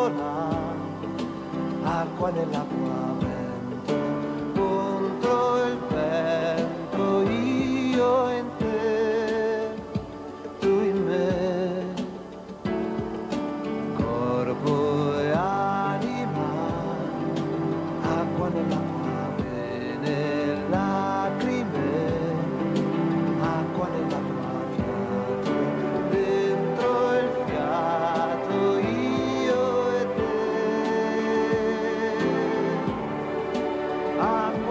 sola, acqua nell'acqua. I'm